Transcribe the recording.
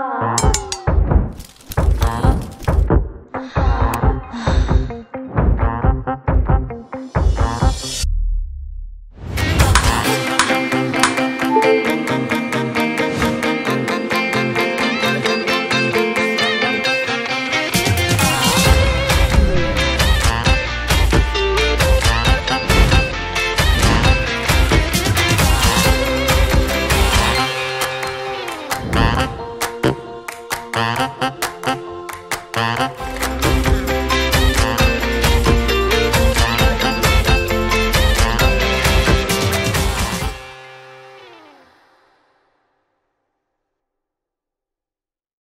Música Thank you.